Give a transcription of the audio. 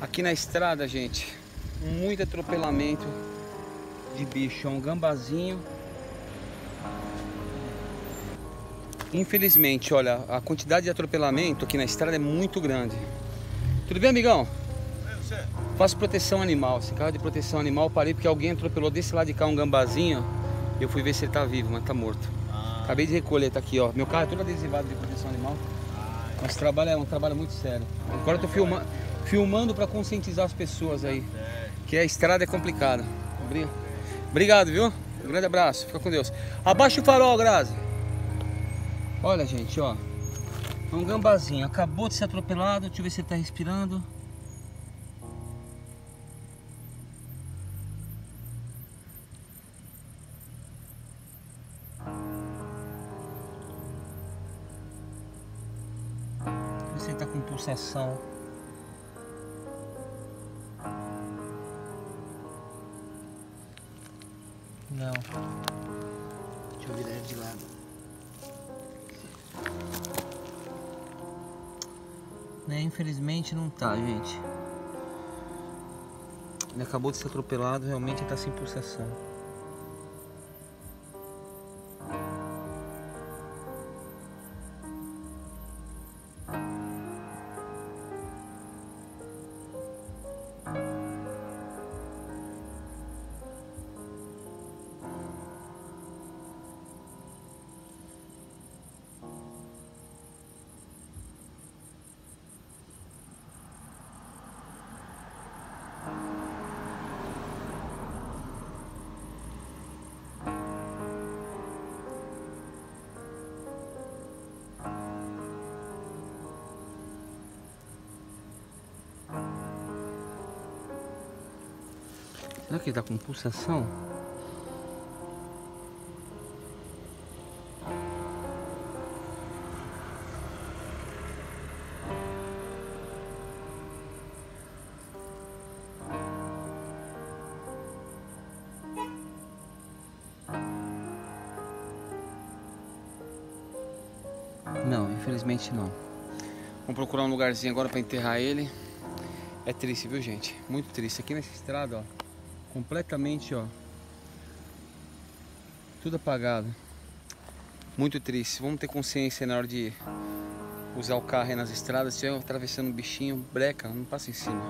Aqui na estrada, gente, muito atropelamento de bicho. É um gambazinho. Infelizmente, olha, a quantidade de atropelamento aqui na estrada é muito grande. Tudo bem, amigão? Faço proteção animal. Esse carro de proteção animal parei porque alguém atropelou desse lado de cá um gambazinho. Eu fui ver se ele tá vivo, mas tá morto. Acabei de recolher, tá aqui, ó. Meu carro é todo adesivado de proteção animal. Mas trabalho é um trabalho muito sério. Agora eu tô filma, filmando para conscientizar as pessoas aí. Que a estrada é complicada. Obrigado, viu? Um grande abraço. Fica com Deus. Abaixa o farol, Grazi. Olha, gente, ó. É um gambazinho. Acabou de ser atropelado. Deixa eu ver se ele tá respirando. Você tá com pulsação. Não. Deixa eu virar de lado. Né, infelizmente não tá, gente. Ele acabou de ser atropelado, realmente ele tá sem pulsação. Será que ele tá com pulsação? Não, infelizmente não. Vamos procurar um lugarzinho agora para enterrar ele. É triste, viu, gente? Muito triste. Aqui nessa estrada, ó, completamente, ó, tudo apagado. Muito triste. Vamos ter consciência na hora de usar o carro aí nas estradas. Se eu atravessando um bichinho, breca, não passa em cima.